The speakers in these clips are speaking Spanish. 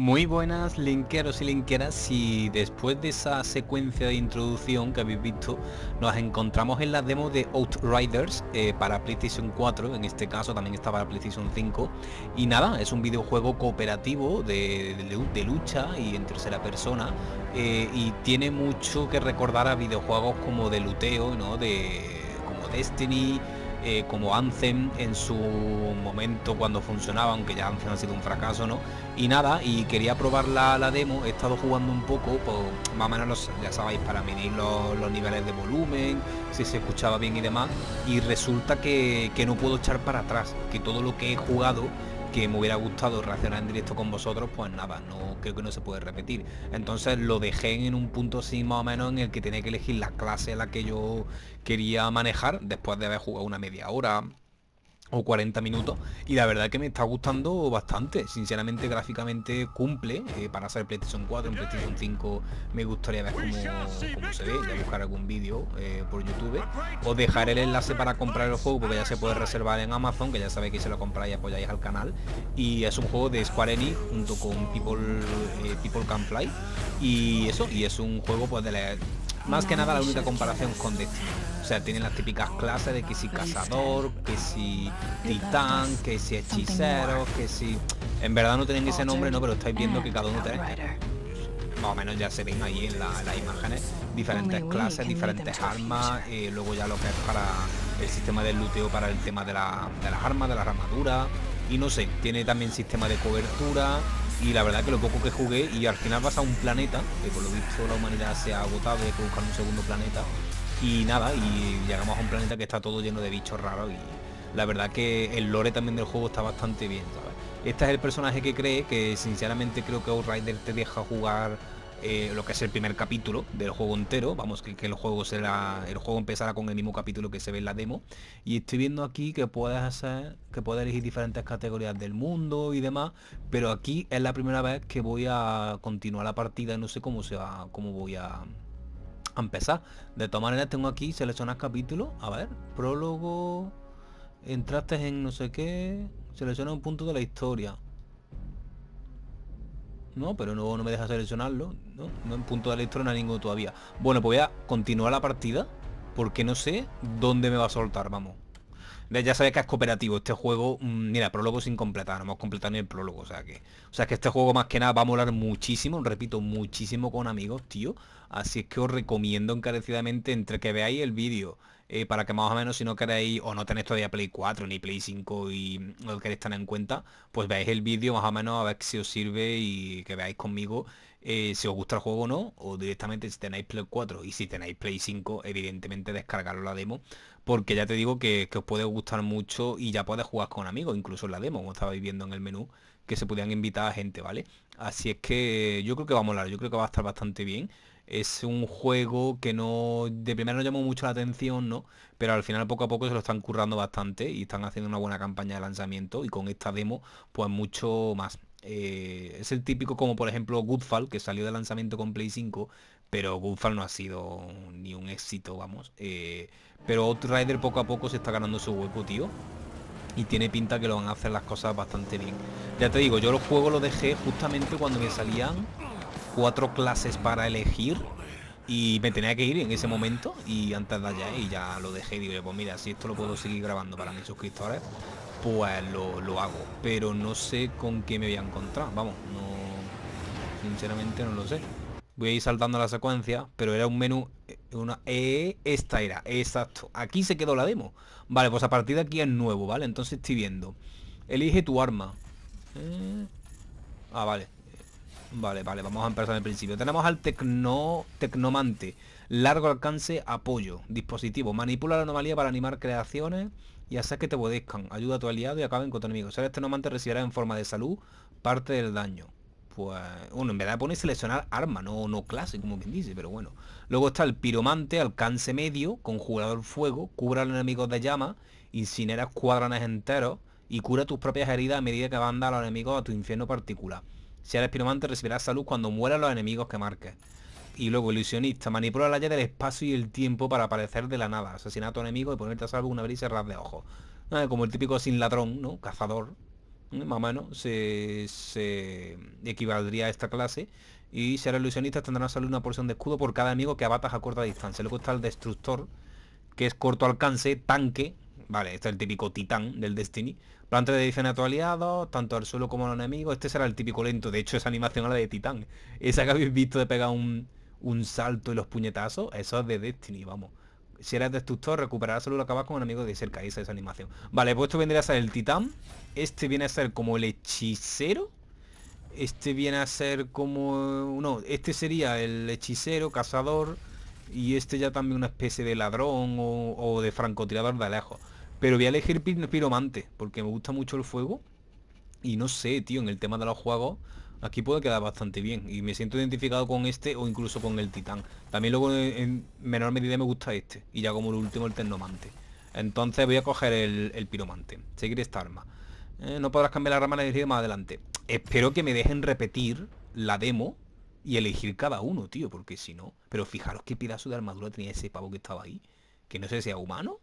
Muy buenas linkeros y linkeras, si después de esa secuencia de introducción que habéis visto nos encontramos en la demo de Outriders eh, para PlayStation 4, en este caso también está para PlayStation 5 y nada, es un videojuego cooperativo de, lucha y en tercera persona eh, y tiene mucho que recordar a videojuegos como de luteo, ¿no? de como Destiny, eh, como Anthem en su momento cuando funcionaba, aunque ya Anthem ha sido un fracaso, ¿no? Y nada, y quería probar la, demo, he estado jugando un poco, pues más o menos ya sabéis, para medir los, niveles de volumen, si se escuchaba bien y demás, y resulta que, que no puedo echar para atrás, que todo lo que he jugado que me hubiera gustado reaccionar en directo con vosotros, pues nada, no creo que no se puede repetir. Entonces lo dejé en un punto así más o menos en el que tenía que elegir la clase a la que yo quería manejar después de haber jugado una media hora o 40 minutos y la verdad que me está gustando bastante. Sinceramente gráficamente cumple eh, para ser PlayStation 4 en PlayStation 5 me gustaría ver cómo, se ve voy a buscar algún vídeo eh, por YouTube. Os dejaré el enlace para comprar el juego porque ya se puede reservar en Amazon que ya sabéis que se lo compráis y apoyáis al canal. Y es un juego de Square Enix junto con People, eh, People Can Fly. Y eso y es un juego pues de la, más que nada la única comparación con Destiny. O sea, tienen las típicas clases de que si cazador, que si titán, que si hechicero, que si... En verdad no tienen ese nombre, no, pero estáis viendo que cada uno tiene... Más o menos ya se ven ahí en, las imágenes. Diferentes clases, diferentes armas, eh, luego ya lo que es para el sistema del luteo para el tema de, de las armas, de las armaduras, y no sé, tiene también sistema de cobertura, y la verdad que lo poco que jugué y al final vas a un planeta, que por lo visto la humanidad se ha agotado y hay que buscar un segundo planeta y nada, y llegamos a un planeta que está todo lleno de bichos raros y la verdad que el lore también del juego está bastante bien, Este es el personaje que cree, que sinceramente creo que Outrider te deja jugar eh, lo que es el primer capítulo del juego entero. Vamos, que, el juego será. El juego empezará con el mismo capítulo que se ve en la demo. Y estoy viendo aquí que puedes hacer. que puedes elegir diferentes categorías del mundo y demás. Pero aquí es la primera vez que voy a continuar la partida no sé cómo se va. cómo voy a, a empezar. De todas maneras tengo aquí seleccionar capítulo. A ver, prólogo. Entraste en no sé qué. Selecciona un punto de la historia. No, pero no, no me deja seleccionarlo. ¿no? no en punto de no hay ninguno todavía. Bueno, pues voy a continuar la partida. Porque no sé dónde me va a soltar, vamos. Ya sabéis que es cooperativo. Este juego, mm, mira, prólogo sin completar. No hemos completado ni el prólogo. O sea que. O sea que este juego más que nada va a molar muchísimo. Repito, muchísimo con amigos, tío. Así es que os recomiendo encarecidamente entre que veáis el vídeo eh, para que más o menos si no queréis o no tenéis todavía Play 4 ni Play 5 y lo queréis tener en cuenta, pues veáis el vídeo más o menos a ver si os sirve y que veáis conmigo eh, si os gusta el juego o no, o directamente si tenéis Play 4 y si tenéis Play 5, evidentemente descargaros la demo, porque ya te digo que, os puede gustar mucho y ya puedes jugar con amigos, incluso en la demo, como estabais viendo en el menú, que se podían invitar a gente, ¿vale? Así es que yo creo que va a molar, yo creo que va a estar bastante bien es un juego que no de primero no llamó mucho la atención, ¿no? Pero al final poco a poco se lo están currando bastante y están haciendo una buena campaña de lanzamiento y con esta demo pues mucho más. Eh, es el típico como por ejemplo Goodfall que salió de lanzamiento con Play 5 pero Goodfall no ha sido ni un éxito vamos eh, pero Outrider poco a poco se está ganando su hueco tío y tiene pinta que lo van a hacer las cosas bastante bien ya te digo yo los juegos los dejé justamente cuando me salían cuatro clases para elegir y me tenía que ir en ese momento y antes de allá y ya lo dejé digo, pues mira, si esto lo puedo seguir grabando para mis suscriptores, pues lo, hago. Pero no sé con qué me voy a encontrar, vamos, no sinceramente no lo sé. Voy a ir saltando la secuencia, pero era un menú, eh, una, eh, esta era, exacto. Aquí se quedó la demo. Vale, pues a partir de aquí es nuevo, ¿vale? Entonces estoy viendo. Elige tu arma. Eh, ah, vale. Vale, vale, vamos a empezar el principio. Tenemos al tecno, Tecnomante. Largo alcance, apoyo. Dispositivo. Manipula la anomalía para animar creaciones y hacer que te obedezcan. Ayuda a tu aliado y acaben con tu enemigo. Ser Tecnomante recibirá en forma de salud parte del daño. Pues, bueno, en verdad pone seleccionar arma, no, no clase, como quien dice, pero bueno. Luego está el piromante, alcance medio, con jugador fuego, cubra al enemigo de llama, incinera cuadranes enteros y cura tus propias heridas a medida que van a los enemigos a tu infierno particular. Si eres piromante recibirás salud cuando mueran los enemigos que marques. Y luego ilusionista, manipula la llave del espacio y el tiempo para aparecer de la nada. Asesinar a enemigo y ponerte a salvo una vez y cerrar de ojos. como el típico sin ladrón, ¿no? Cazador. más o menos, se, se equivaldría a esta clase. Y si eres ilusionista tendrán salir una porción de escudo por cada amigo que abatas a corta distancia. Luego está el destructor, que es corto alcance, tanque. Vale, este es el típico titán del Destiny. Planta de edición a tu aliado, tanto al suelo como al enemigo. Este será el típico lento. De hecho, esa animación a la de titán. Esa que habéis visto de pegar un, un salto y los puñetazos, eso es de Destiny, vamos. Si eres destructor, recuperarás lo acabas con un amigo de cerca. Esa esa animación. Vale, pues esto vendría a ser el titán. Este viene a ser como el hechicero. Este viene a ser como... No, este sería el hechicero, cazador. Y este ya también una especie de ladrón o, de francotirador de lejos. Pero voy a elegir piromante, porque me gusta mucho el fuego. Y no sé, tío, en el tema de los juegos, aquí puede quedar bastante bien. Y me siento identificado con este o incluso con el titán. También luego en menor medida me gusta este. Y ya como el último el tecnomante. Entonces voy a coger el, piromante. Seguir esta arma. Eh, no podrás cambiar la rama de elegir más adelante. Espero que me dejen repetir la demo y elegir cada uno, tío, porque si no... Pero fijaros qué pedazo de armadura tenía ese pavo que estaba ahí. Que no sé si era humano.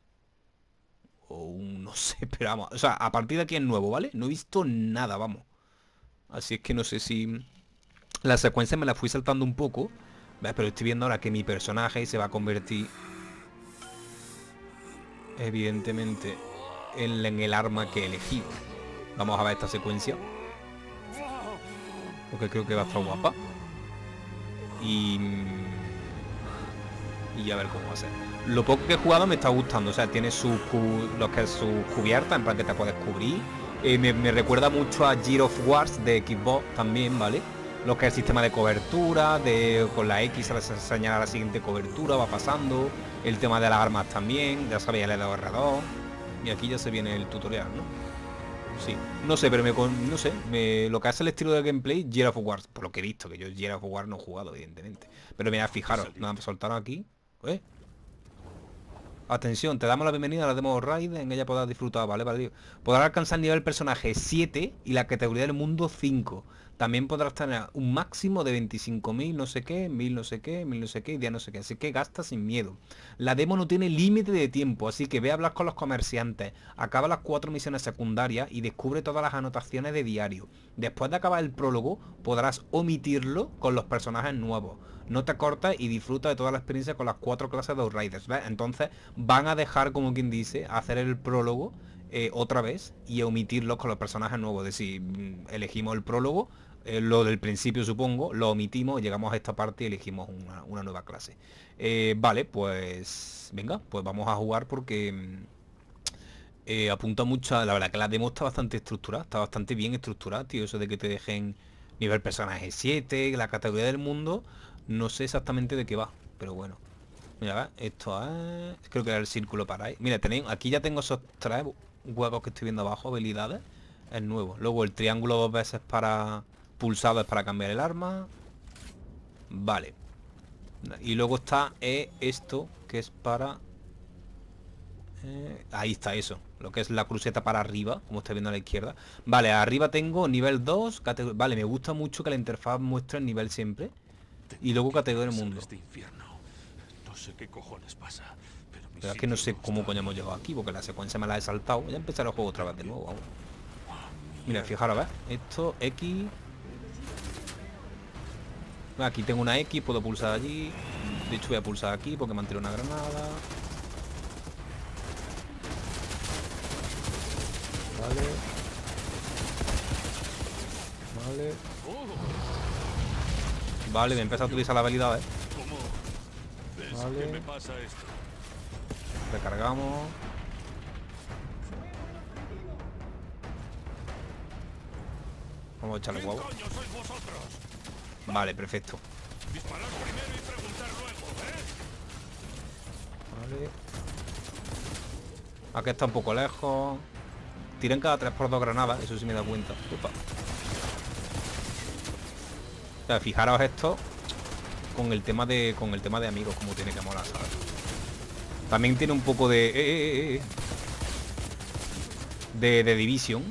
O un... no sé, pero vamos. O sea, a partir de aquí es nuevo, ¿vale? No he visto nada, vamos. Así es que no sé si... La secuencia me la fui saltando un poco. Pero estoy viendo ahora que mi personaje se va a convertir... Evidentemente en, en el arma que he elegido. Vamos a ver esta secuencia porque creo que va a estar guapa. Y... Y a ver cómo va a ser. Lo poco que he jugado me está gustando, o sea, tiene su, lo que es su cubierta, en plan que te puedes cubrir. Eh, me, recuerda mucho a Gear of Wars de Xbox también, ¿vale? Lo que es el sistema de cobertura, de con la X a señalar la siguiente cobertura, va pasando. El tema de las armas también, ya sabéis, le he dado R2. Y aquí ya se viene el tutorial, ¿no? Sí, no sé, pero me no sé, lo que hace el estilo de gameplay, Gear of War, por lo que he visto, que yo Gear of War no he jugado, evidentemente. Pero mira, fijaros, me soltaron aquí. ¿Eh? Atención, te damos la bienvenida a la demo Raid, en ella podrás disfrutar, ¿vale? vale Podrás alcanzar nivel personaje 7 y la categoría del mundo 5. También podrás tener un máximo de 25.000 no sé qué, 1.000 no sé qué, 1.000 no sé qué y no sé qué. Así que gasta sin miedo. La demo no tiene límite de tiempo, así que ve a hablar con los comerciantes, acaba las cuatro misiones secundarias y descubre todas las anotaciones de diario. Después de acabar el prólogo, podrás omitirlo con los personajes nuevos. No te cortas y disfruta de toda la experiencia con las cuatro clases de Outriders. Entonces van a dejar, como quien dice, hacer el prólogo eh, otra vez y omitirlo con los personajes nuevos. Es decir, mm, elegimos el prólogo, eh, lo del principio supongo, lo omitimos, llegamos a esta parte y elegimos una, nueva clase. Eh, vale, pues venga, pues vamos a jugar porque mm, eh, apunta mucho, la verdad que la demo está bastante estructurada, está bastante bien estructurada, tío, eso de que te dejen nivel personaje 7, la categoría del mundo, no sé exactamente de qué va, pero bueno. Mira, esto es... Creo que era el círculo para ahí. Mira, tenéis, aquí ya tengo esos tres huevos que estoy viendo abajo, habilidades. Es nuevo. Luego el triángulo dos veces para Pulsado es para cambiar el arma. Vale. Y luego está eh, esto, que es para... Eh, ahí está eso. Lo que es la cruceta para arriba, como está viendo a la izquierda. Vale, arriba tengo nivel 2. Vale, me gusta mucho que la interfaz muestre el nivel siempre. Y luego categoría del mundo. Este no sé qué cojones pasa. Pero, es que no sé cómo coño hemos llegado aquí, porque la secuencia me la he saltado. Voy a empezar el juego otra vez de nuevo. Mira, fijaros, ¿ves? Esto, X, Aquí tengo una X, puedo pulsar allí. De hecho voy a pulsar aquí porque me han tirado una granada. Vale. Vale. Vale, me empieza a utilizar la habilidad, ¿eh? Vale. Recargamos. Vamos a echarle huevo. Vale, perfecto. Vale. Aquí está un poco lejos. Tiren cada 3 por 2 granadas, eso sí me da cuenta. O sea, fijaros esto con el tema de con el tema de amigos como tiene que molar, ¿sabes? También tiene un poco de eh, eh, eh, de, de división,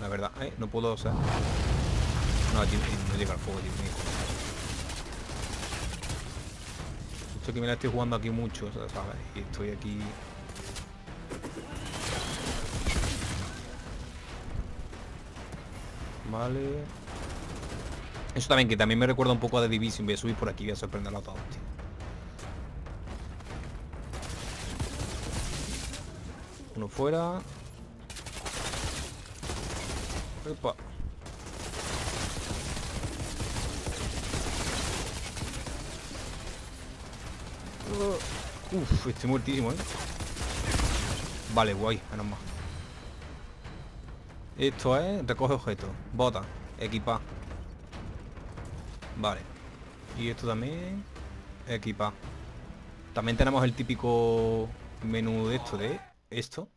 la verdad, no puedo, o sea, no, no llega al fuego, tío. Esto que me la estoy jugando aquí mucho, ¿sabes? Y estoy aquí... Vale. Eso también, que también me recuerda un poco a The Division. Voy a subir por aquí, voy a sorprenderlo a todos, tío. Uno fuera. Epa. Uf, estoy muertísimo, ¿eh? Vale, guay, menos mal. Esto es recoge objetos, bota, equipa. Vale. Y esto también, equipa. También tenemos el típico menú de esto, de esto.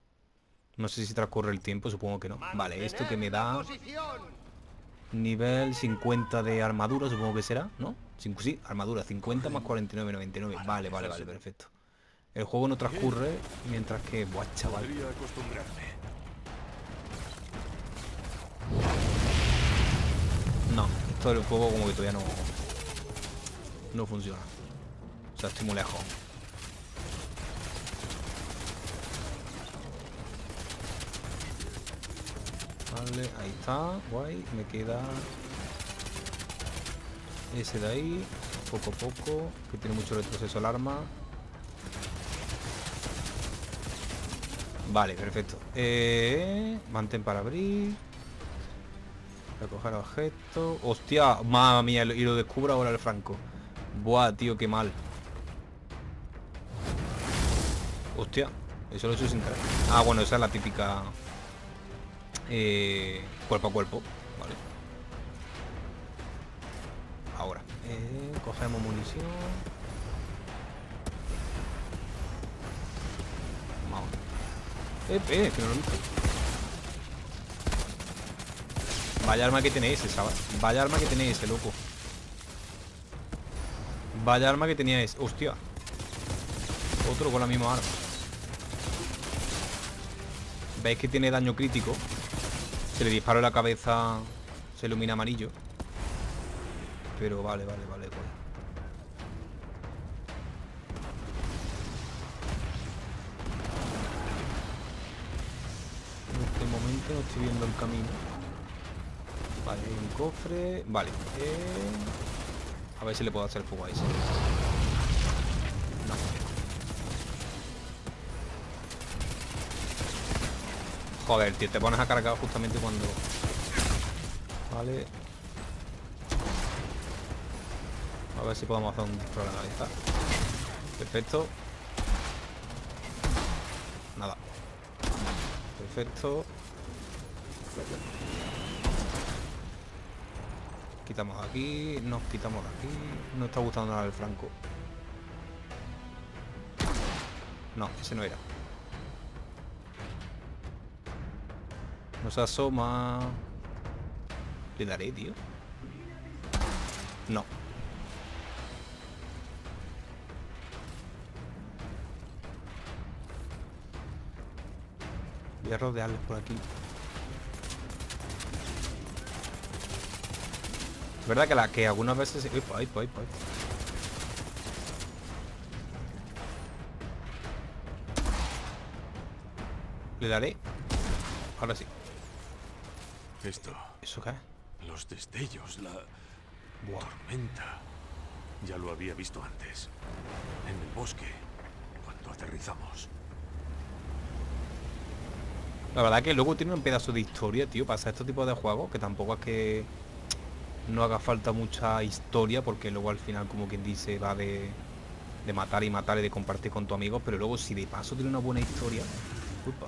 No sé si transcurre el tiempo, supongo que no. Vale, esto que me da nivel 50 de armadura, supongo que será, ¿no? Sí, armadura, 50 más 49,99. Vale, vale, vale, perfecto. El juego no transcurre mientras que... Buah, chaval. No, esto del juego como que todavía no... No funciona. O sea, estoy muy lejos. Vale, ahí está, guay, me queda ese de ahí, poco a poco, que tiene mucho retroceso el arma. Vale, perfecto. Eh, mantén para abrir. Recoger objeto. Hostia, mamma mía, y lo descubro ahora el franco. Buah, tío, qué mal. Hostia, eso lo he hecho sin querer. Ah, bueno, esa es la típica eh, cuerpo a cuerpo. Cogemos munición. Vamos. Eh, eh, que no lo Vaya arma que tenéis ese, Vaya arma que tenéis loco. Vaya arma que teníais. Hostia. Otro con la misma arma. ¿Veis que tiene daño crítico? Se le disparó la cabeza, se ilumina amarillo. Pero vale, vale, vale, vale. En este momento no estoy viendo el camino. Vale, un cofre. Vale. Eh, a ver si le puedo hacer fuego a ese. Joder, tío, te pones a cargar justamente cuando... Vale. A ver si podemos hacer un disparo Perfecto. Nada. Perfecto. Quitamos aquí, nos quitamos aquí. No está gustando nada el franco. No, ese no era. No se asoma. Le daré, tío. No. Voy a rodearles por aquí. Es verdad que la que algunas veces... Uy, ahí, ahí. Le daré. Ahora sí. Esto. ¿Eso qué? Los destellos, la tormenta. Ya lo había visto antes. En el bosque, cuando aterrizamos. La verdad que luego tiene un pedazo de historia, tío, para hacer este tipo de juegos, que tampoco es que no haga falta mucha historia, porque luego al final, como quien dice, va de, de matar y matar y de compartir con tu amigo, pero luego si de paso tiene una buena historia, culpa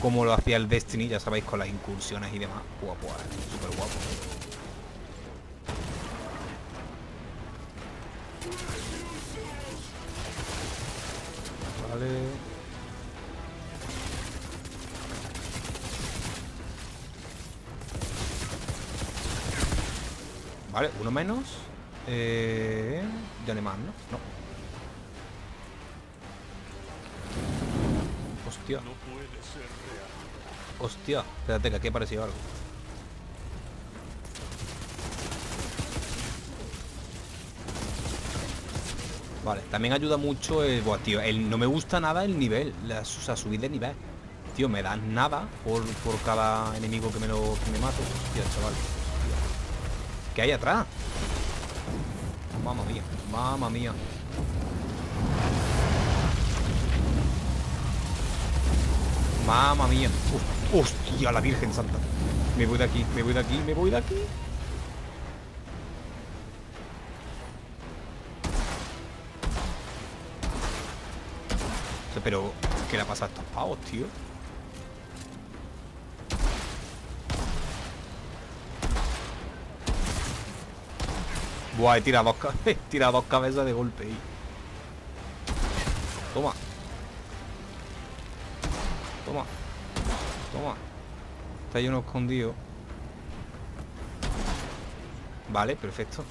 como lo hacía el Destiny, ya sabéis, con las incursiones y demás. Guapo, súper guapo. Vale. Vale, uno menos. Eh, de alemán, ¿no? No. Hostia. Hostia, espérate que aquí ha aparecido algo. Vale, también ayuda mucho el... Buah, tío, el, no me gusta nada el nivel, la, o sea, subir de nivel. Tío, me das nada por, por cada enemigo que me lo que me mato. Hostia, chaval. ¿Qué hay atrás? Mamma mía, mamma mía. Mamma mía. Hostia, la Virgen Santa. Me voy de aquí, me voy de aquí, me voy de aquí. Pero, ¿qué le ha pasado a estos pavos, tío? Buah, he tirado dos, cabezas de golpe ahí. Toma. Toma. Toma. Está ahí uno escondido. Vale, perfecto.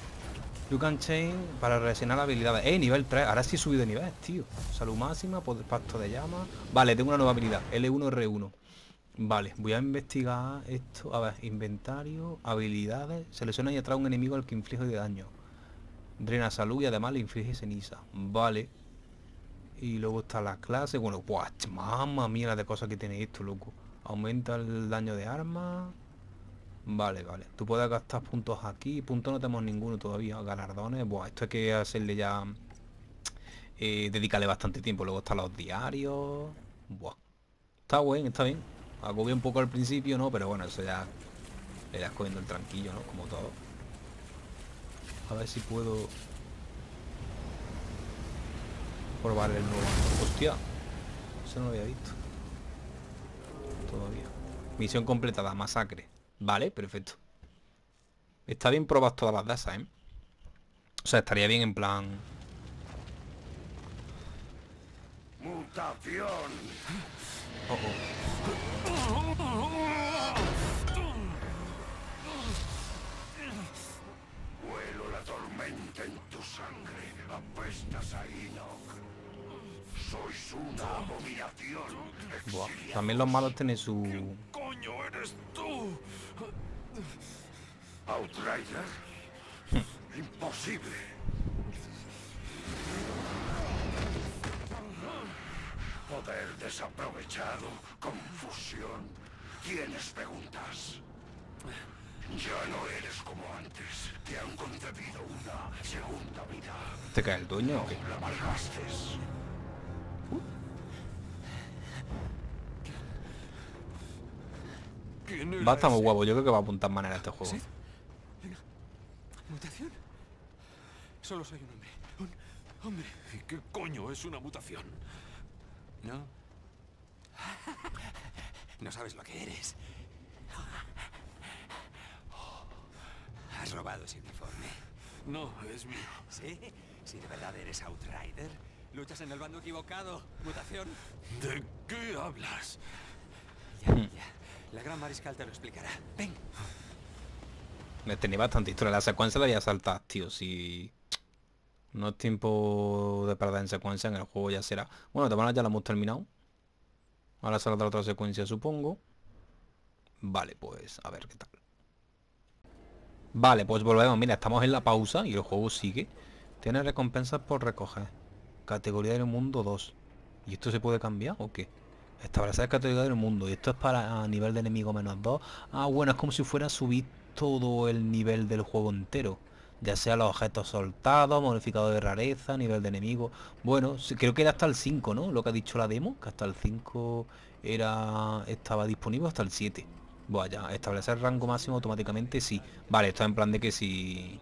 You can change para reaccionar habilidades. Eh, nivel 3. Ahora sí he subido de nivel, tío. Salud máxima, poder pacto de llama. Vale, tengo una nueva habilidad. L1, R1. Vale, voy a investigar esto. A ver, inventario, habilidades. Selecciona y atrae un enemigo al que inflige de daño. Drena salud y además le inflige ceniza. Vale. Y luego está la clase. Bueno, ¡buah! Mamma mía la de cosas que tiene esto, loco. Aumenta el daño de arma. Vale, vale. Tú puedes gastar puntos aquí. Puntos no tenemos ninguno todavía. Galardones. Buah, esto hay que hacerle ya... Eh, dedicarle bastante tiempo. Luego están los diarios. Buah. Está bien, está bien. Agobia un poco al principio, ¿no? Pero bueno, eso ya... Le das cogiendo el tranquillo, ¿no? Como todo. A ver si puedo... Probar el nuevo... ¡Hostia! Eso no lo había visto. Todavía. Misión completada, masacre. Vale, perfecto. Está bien probar todas las dasas, ¿eh? O sea, estaría bien en plan... Mutación. Oh, oh. Una abominación. Buah, También los malos tienen su... coño eres tú? Outrider. Imposible. Poder desaprovechado, confusión. ¿Tienes preguntas? Ya no eres como antes. Te han concebido una segunda vida. ¿Te cae el dueño o qué? La malgastes. Va a estar muy guapo. Yo creo que va a apuntar manera este juego. ¿Sí? Venga. ¿Mutación? Solo soy un hombre. Un hombre. ¿Y qué coño es una mutación? ¿No? No sabes lo que eres. Has robado ese uniforme. No, es mío. ¿Sí? Si de verdad eres Outrider, luchas en el bando equivocado. Mutación. ¿De qué hablas? Ya, ya. La gran mariscal te lo explicará. Ven. Me tenía bastante historia. La secuencia la voy a saltar, tío. Si no es tiempo de perder en secuencia, en el juego ya será. Bueno, de manera ya la hemos terminado. Ahora saldrá otra secuencia, supongo. Vale, pues a ver qué tal. Vale, pues volvemos. Mira, estamos en la pausa y el juego sigue. Tiene recompensas por recoger. Categoría del mundo 2. ¿Y esto se puede cambiar o qué? Establecer categoría del mundo. Y esto es para a nivel de enemigo menos 2. Ah, bueno, es como si fuera subir todo el nivel del juego entero. Ya sea los objetos soltados, modificado de rareza, nivel de enemigo. Bueno, creo que era hasta el 5, ¿no? Lo que ha dicho la demo, que hasta el 5 era estaba disponible hasta el 7. Vaya, establecer rango máximo automáticamente sí. Vale, esto es en plan de que si...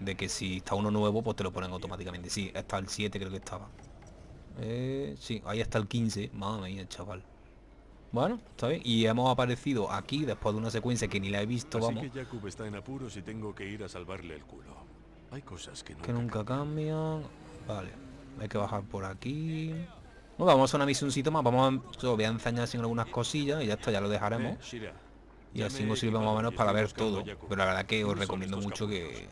De que si está uno nuevo, pues te lo ponen automáticamente. Sí, hasta el 7 creo que estaba. Eh, sí, ahí está el 15. Madre mía, chaval. Bueno, está bien. Y hemos aparecido aquí después de una secuencia que ni la he visto, Así vamos. que Jakub está en apuros y tengo que ir a salvarle el culo. Hay cosas que nunca, Que nunca cambian. Vale. Hay que bajar por aquí. Bueno, vamos a una misioncita más. Vamos a... Voy a enseñar sin algunas cosillas y ya está, ya lo dejaremos. Eh, Y así nos sirve más o menos para ver todo. Pero la verdad que os ¿Quiénes son recomiendo mucho que?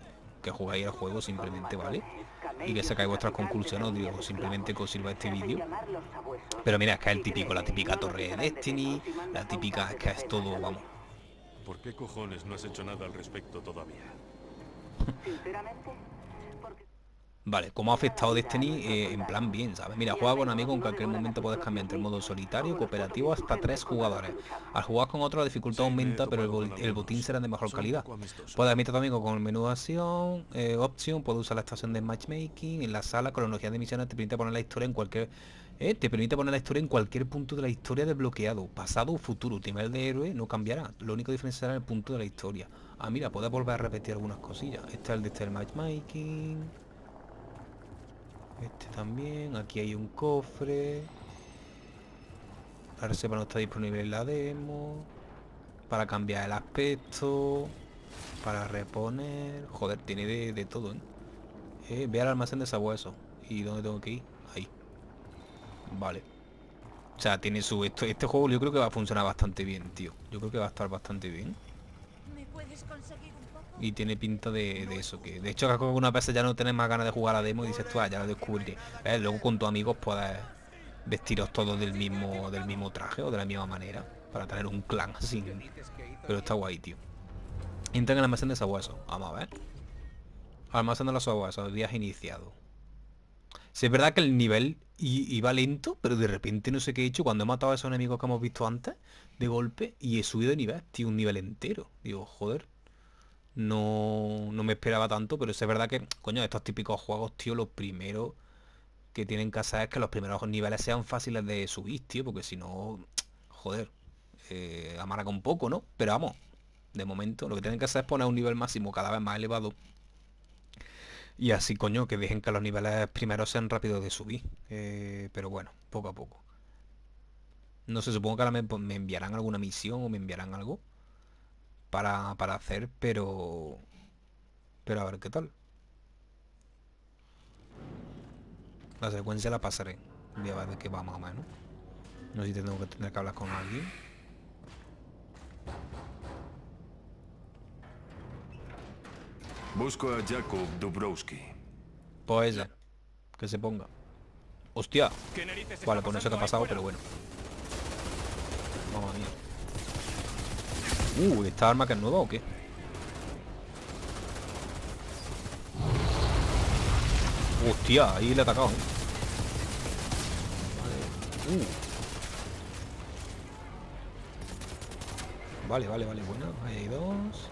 Que jugáis al juego simplemente, ¿vale? Y que sacáis vuestras conclusiones, os digo, simplemente que os sirva este vídeo. Pero mira, es que es el típico, la típica torre de Destiny, la típica, es que es todo, vamos. ¿Por qué cojones no has hecho nada al respecto todavía? Sinceramente, Vale, ¿cómo ha afectado Destiny? Eh, en plan bien, ¿sabes? Mira, juega con amigos en cualquier momento puedes cambiar entre modo solitario, cooperativo, hasta tres jugadores. Al jugar con otro la dificultad aumenta, pero el, botín será de mejor calidad. Puedes admitir a tu amigo con el menú de acción, eh, opción, puedes usar la estación de matchmaking, en la sala, cronología de misiones, te permite poner la historia en cualquier... Eh, te permite poner la historia en cualquier punto de la historia desbloqueado, pasado o futuro. Tu nivel de héroe no cambiará, lo único diferencia será el punto de la historia. Ah, mira, puedes volver a repetir algunas cosillas. Este es el de este matchmaking. Este también. Aquí hay un cofre. La reserva no está disponible en la demo. Para cambiar el aspecto. Para reponer. Joder, tiene de, todo, ¿eh? ¿eh? Ve al almacén de sabueso. ¿Y dónde tengo que ir? Ahí. Vale. O sea, tiene su... Esto, este juego yo creo que va a funcionar bastante bien, tío. Yo creo que va a estar bastante bien. Y tiene pinta de, eso, que de hecho que algunas veces ya no tienes más ganas de jugar a la demo y dices tú, ah, ya lo descubriré. Luego con tus amigos puedes vestiros todos del mismo del mismo traje o de la misma manera. Para tener un clan así. Pero está guay, tío. Entra en el almacén de sabuesos. Vamos a ver. Almacén de los sabuesos, días iniciado. Si es verdad que el nivel iba lento, pero de repente no sé qué he hecho cuando he matado a esos enemigos que hemos visto antes, de golpe, y he subido de nivel, tío, un nivel entero. Digo, joder, no, no me esperaba tanto, pero es verdad que, coño, estos típicos juegos, tío, los primeros que tienen que hacer es que los primeros niveles sean fáciles de subir, tío, porque si no, joder, eh, amarga un poco, ¿no? Pero vamos, de momento, lo que tienen que hacer es poner un nivel máximo cada vez más elevado. Y así, coño, que dejen que los niveles primeros sean rápidos de subir. Eh, pero bueno, poco a poco. No sé, supongo que ahora me enviarán alguna misión o me enviarán algo para, para hacer, pero... Pero a ver qué tal. La secuencia la pasaré. Voy a ver de qué va más o menos. No sé si tengo que tener que hablar con alguien. Busco a Jacob Dubrowski. Pues ella. Que se ponga. ¡Hostia! Vale, pues no sé qué ha pasado, pero bueno. Vamos a ver. Uh, ¿esta arma que es nueva o qué? Hostia, ahí le he atacado, ¿eh? Vale. Uh. Vale, vale, vale, bueno, ahí hay dos.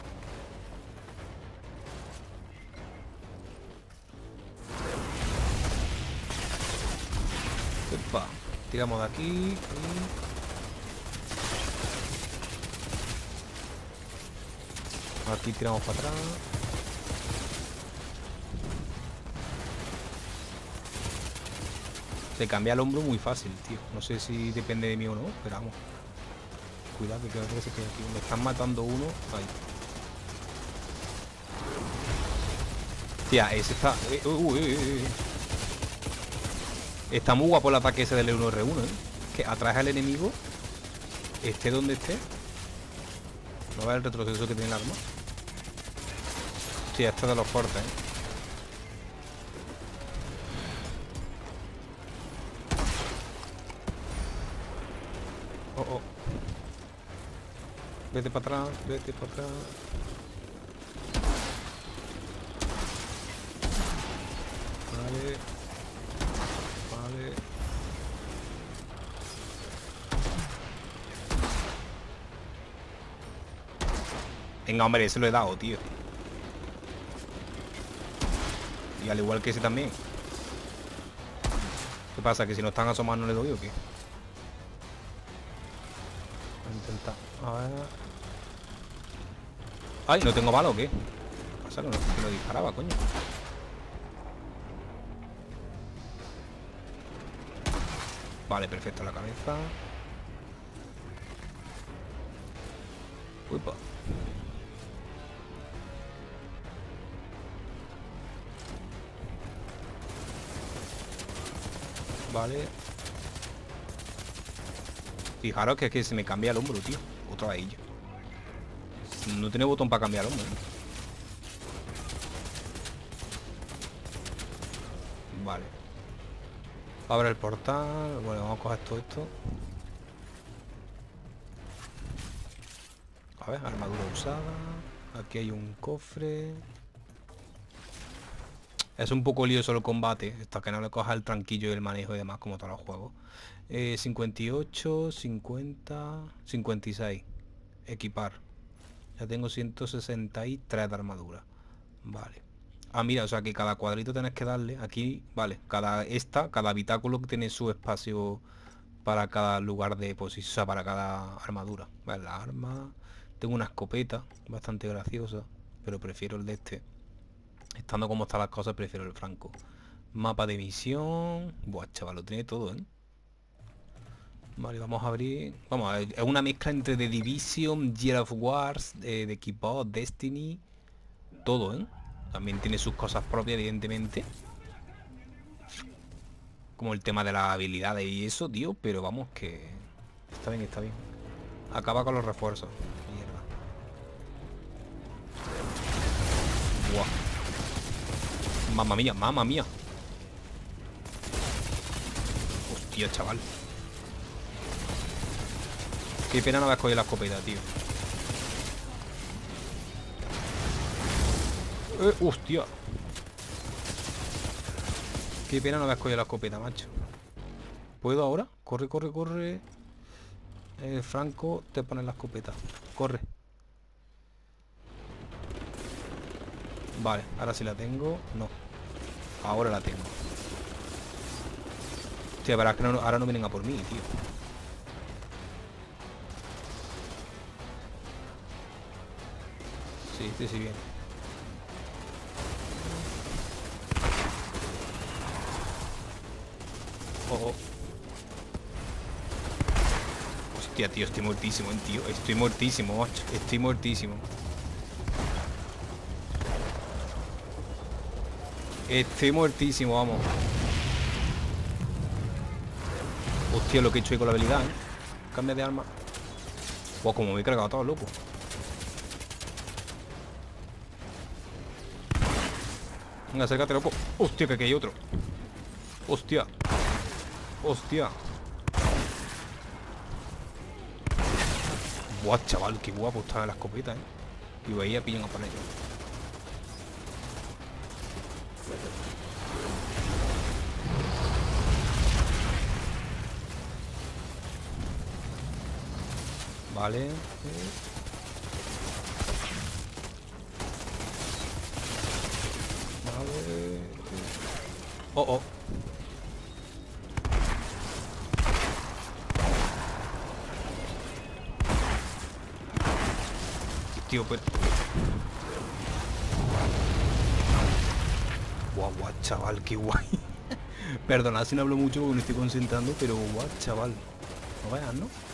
Epa, tiramos de aquí. Aquí tiramos para atrás. Se cambia el hombro muy fácil, tío. No sé si depende de mí o no, pero vamos. Cuidado que creo que se queda aquí. Me están matando uno. Ahí. Tía, ese está... Eh, está muy guapo el ataque ese del 1R1, ¿eh? Que atrae al enemigo, esté donde esté. No va el retroceso que tiene el arma. Sí, este es de los fuertes, ¿eh? Oh, oh. Vete para atrás, vete para atrás. Vale. Vale. Venga, hombre, ese lo he dado, tío. Y al igual que ese también. ¿Qué pasa? ¿Que si no están asomados no le doy o qué? Voy a intentar. A ver. ¡Ay! ¿No tengo bala o qué? ¿Qué pasa? Que no, que no disparaba, coño. Vale, perfecto la cabeza. Uy, Vale. Fijaros que es que se me cambia el hombro, tío. Otra vez No tiene botón para cambiar el hombro. Vale. Abre el portal. Bueno, vamos a coger todo esto. A ver, armadura usada. Aquí hay un cofre. Es un poco lío solo el combate, hasta que no le coja el tranquillo y el manejo y demás, como todos los juegos. 58, 50, 56. Equipar. Ya tengo 163 de armadura. Vale. Ah, mira, o sea que cada cuadrito tenés que darle. Aquí, vale. Cada esta, cada habitáculo tiene su espacio para cada lugar de posición, o sea, para cada armadura. Vale, la arma. Tengo una escopeta, bastante graciosa, pero prefiero el de este. Estando como están las cosas, prefiero el franco. Mapa de misión. Buah, chaval, lo tiene todo, ¿eh? Vale, vamos a abrir... Vamos, es una mezcla entre The Division, Gear of Wars, eh, de, Equipo, Destiny... Todo, ¿eh? También tiene sus cosas propias, evidentemente. Como el tema de las habilidades y eso, tío. Pero vamos, que... Está bien, está bien. Acaba con los refuerzos. Mierda. Buah. Mamma mía, mamma mía. Hostia, chaval. Qué pena no haber cogido la escopeta, tío. Eh, hostia. Qué pena no haber cogido la escopeta, macho. ¿Puedo ahora? Corre, corre, corre. Eh, Franco, te pone la escopeta. Corre. Vale, ahora sí la tengo. No. Ahora la tengo. Hostia, es que ahora no vienen a por mí, tío. Sí, sí, sí, bien. Oh, oh. Hostia, tío, estoy muertísimo, tío. Estoy muertísimo, macho. Estoy muertísimo. Estoy muertísimo, vamos. Hostia, lo que he hecho ahí con la habilidad, ¿eh? Cambia de arma. Wow, como me he cargado todo, loco. Venga, acércate, loco. Hostia, que aquí hay otro. Hostia. Hostia. Buah, chaval, qué guapo está la escopeta, eh. Y veía pillan a poner Vale. Vale. Oh, oh. Tío, pues... Guau, guau, chaval, qué guay. Perdonad si no hablo mucho porque me estoy concentrando, pero guau, chaval. No veas, ¿no?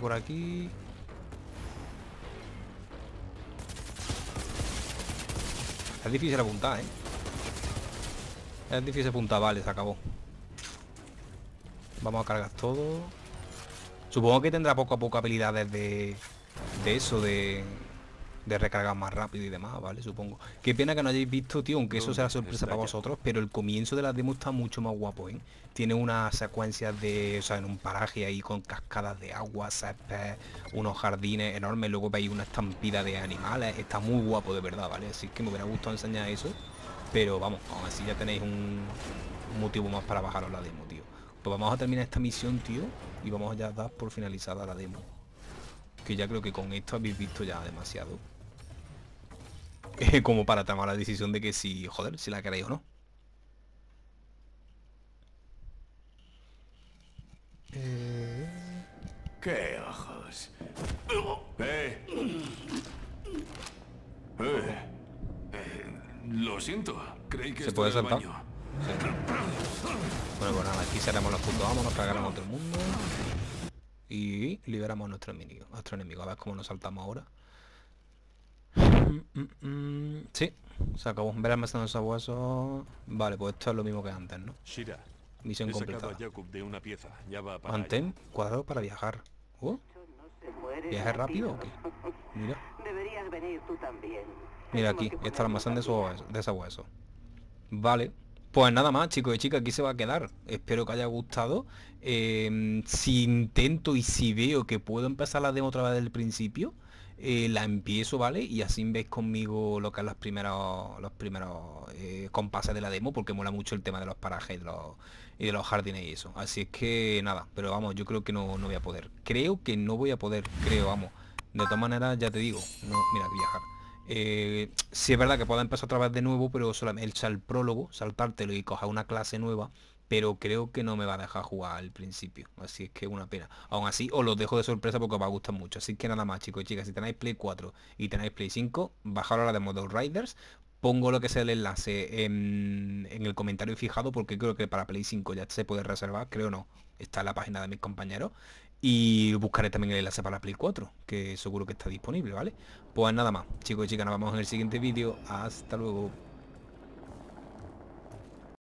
Por aquí. Es difícil apuntar, ¿eh? Es difícil apuntar, vale, se acabó. Vamos a cargar todo. Supongo que tendrá poco a poco habilidades de, de eso, de, de recargar más rápido y demás, ¿vale? Supongo. Qué pena que no hayáis visto, tío, aunque eso sea sorpresa para vosotros, pero el comienzo de la demo está mucho más guapo, ¿eh? Tiene unas secuencias de, o sea, en un paraje ahí con cascadas de agua, césped, unos jardines enormes, luego veis una estampida de animales, está muy guapo de verdad, ¿vale? Así que me hubiera gustado enseñar eso, pero vamos, aún así ya tenéis un, motivo más para bajaros la demo, tío. Pues vamos a terminar esta misión, tío, y vamos a ya dar por finalizada la demo. Que ya creo que con esto habéis visto ya demasiado. como para tomar la decisión de que si, joder, si la queréis o no. Eh... ¿Qué ojos? Eh. Eh. Lo siento, creí que se puede saltar. Sí. Bueno, pues nada, aquí seremos los puntos vamos, nos cargaremos a todo el mundo y liberamos a nuestro enemigo, a nuestro enemigo. A ver cómo nos saltamos ahora. Mm, mm, mm. Sí, se acabó. Ver almacenando esos huesos. Vale, pues esto es lo mismo que antes, ¿no? Shira, Misión completada. de una pieza. Ya va para Antén, cuadrado para viajar. ¿Oh? ¿Viaje rápido o qué? Mira. Deberías venir tú también. Mira aquí, está el almacén de, esos de. Vale. Pues nada más, chicos y chicas, aquí se va a quedar. Espero que haya gustado. Em, si intento y si veo que puedo empezar la demo otra vez del principio, eh, la empiezo, ¿vale? Y así veis conmigo lo que es los primeros, los primeros eh, compases de la demo, porque mola mucho el tema de los parajes y de los jardines y eso. Así es que nada, pero vamos, yo creo que no, no voy a poder. Creo que no voy a poder, creo, vamos. De todas maneras, ya te digo, no, mira, viajar. Eh, sí es verdad que puedo empezar otra vez de nuevo, pero solamente el, el prólogo, saltártelo y coger una clase nueva, pero creo que no me va a dejar jugar al principio. Así es que una pena. Aún así, os lo dejo de sorpresa porque os va a gustar mucho. Así que nada más, chicos y chicas, si tenéis Play 4 y tenéis Play 5, bajar ahora de modo Riders. Pongo lo que es el enlace en, en, el comentario fijado porque creo que para Play 5 ya se puede reservar, creo no. Está en la página de mis compañeros. Y buscaré también el enlace para la Play 4, que seguro que está disponible, ¿vale? Pues nada más, chicos y chicas, nos vemos en el siguiente vídeo. Hasta luego.